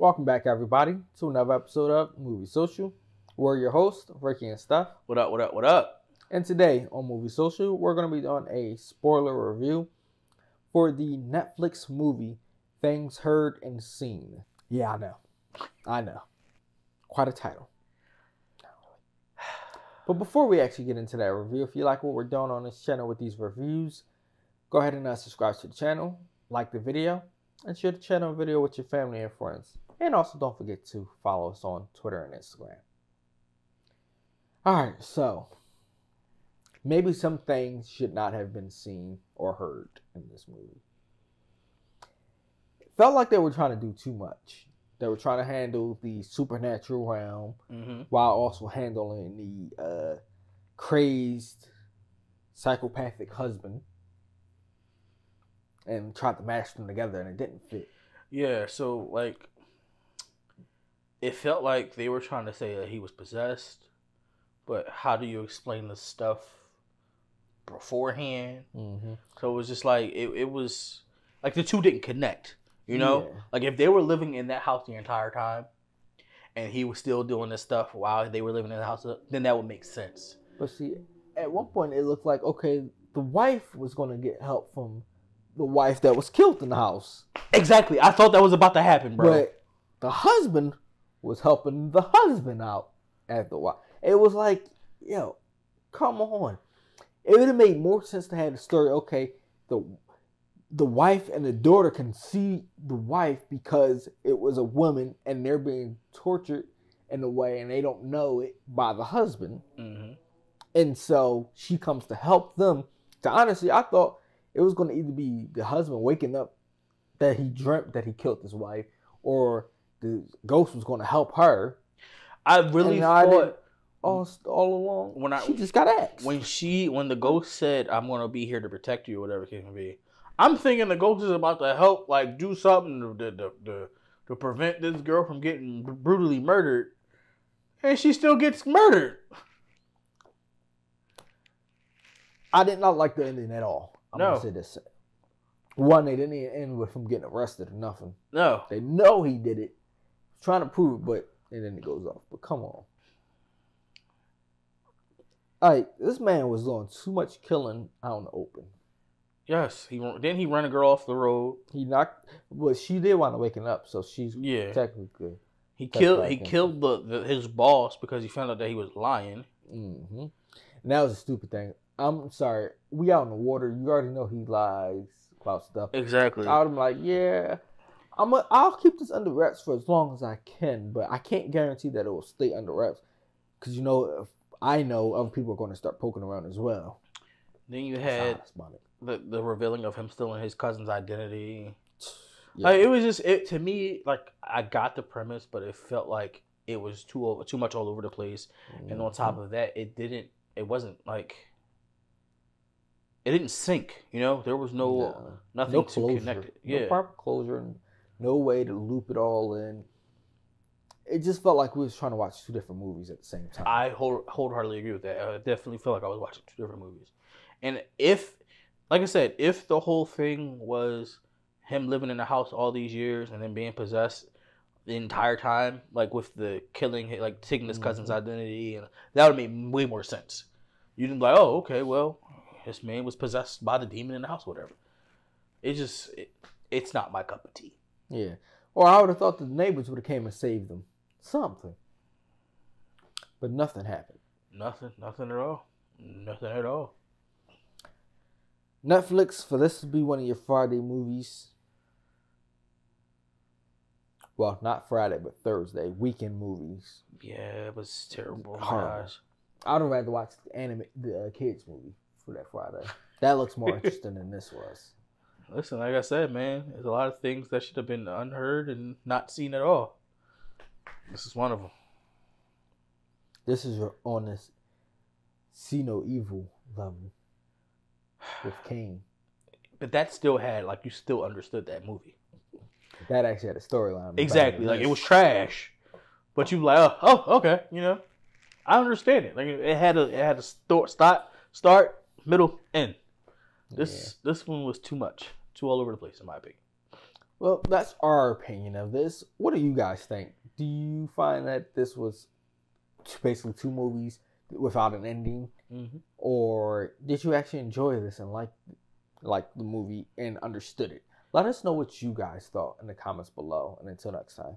Welcome back, everybody, to another episode of Movie Social. We're your hosts, Ricky and Steph. What up? What up? What up? And today on Movie Social, we're going to be doing a spoiler review for the Netflix movie Things Heard and Seen. Yeah, I know. I know. Quite a title. But before we actually get into that review, if you like what we're doing on this channel with these reviews, go ahead and uh, subscribe to the channel, like the video, and share the channel video with your family and friends. And also don't forget to follow us on Twitter and Instagram. Alright, so maybe some things should not have been seen or heard in this movie. It felt like they were trying to do too much. They were trying to handle the supernatural realm Mm-hmm. while also handling the uh, crazed psychopathic husband and tried to mash them together and it didn't fit. Yeah. So like, it felt like they were trying to say that he was possessed, but how do you explain the stuff beforehand? Mm-hmm. So it was just like it. It was like the two didn't connect. You know, Yeah. like if they were living in that house the entire time, and he was still doing this stuff while they were living in the house, then that would make sense. But see, at one point it looked like okay, the wife was going to get help from the wife that was killed in the house, Exactly. I thought that was about to happen, bro. but the husband was helping the husband out at the wife. It was like, yo, know, come on. It would have made more sense to have the story. Okay, the the wife and the daughter can see the wife because it was a woman and they're being tortured in a way and they don't know it by the husband. hmm And so she comes to help them. To honestly, I thought it was going to either be the husband waking up that he dreamt that he killed his wife, or the ghost was going to help her. I really And I thought didn't- All all along, When I- she just got axed. when she when the ghost said i'm gonna be here to protect you or whatever it can be i'm thinking the ghost is about to help like do something to, to, to, to, to prevent this girl from getting brutally murdered and she still gets murdered I did not like the ending at all. I'm No. gonna say this. One, they didn't even end with him getting arrested or nothing. no They know he did it, trying to prove it, but and then it goes off. But come on. Like this man was doing too much killing out in the open. yes he then he ran a girl off the road He knocked, but she did wind up waking up, so she's yeah technically he killed he killed the, the his boss because he found out that he was lying Mm-hmm. And that was a stupid thing. I'm sorry. We out in the water. You already know he lies about stuff. exactly I would be like, yeah, I'm. A, I'll keep this under wraps for as long as I can, but I can't guarantee that it will stay under wraps because you know, if I know other people are going to start poking around as well. then you had honest about it. the, the revealing of him stealing his cousin's identity Yeah. Like, it was just it to me. Like I got the premise, but it felt like it was too over, too much all over the place. And on top Mhm. of that, it didn't. It wasn't like it didn't sink. You know, there was no No. nothing no to connect it. no Yeah, proper closure, and no way to loop it all in. It just felt like we was trying to watch two different movies at the same time. I whole, wholeheartedly agree with that. I definitely feel like I was watching two different movies. And if, like I said, if the whole thing was him living in the house all these years and then being possessed the entire time, like with the killing, like taking his cousin's Mhm. identity, and that would make way more sense. You didn't be like, oh, okay, well, this man was possessed by the demon in the house, whatever. It just, it, it's not my cup of tea. Yeah. Or I would have thought the neighbors would have came and saved them. Something. But nothing happened. Nothing, nothing at all, nothing at all. Netflix, for this to be one of your Friday movies. Well, not Friday, but Thursday. Weekend movies. Yeah, it was terrible. Horrible. gosh. I'd rather watch the anime, the uh, kids movie for that Friday. That looks more interesting than this was. Listen, like I said, man, there's a lot of things that should have been unheard and not seen at all. This is one of them. This is your honest, see no evil level with Kane. But that still had like you still understood that movie. That actually had a storyline. Exactly. Like it was trash, but you like, oh, oh, okay, you know, I understand it. Like it had a it had a start, start, middle, end. This this one was too much, too all over the place in my opinion. Well, that's our opinion of this. What do you guys think? Do you find that this was basically two movies without an ending, Mm-hmm. or did you actually enjoy this and like like the movie and understood it? Let us know what you guys thought in the comments below. And until next time.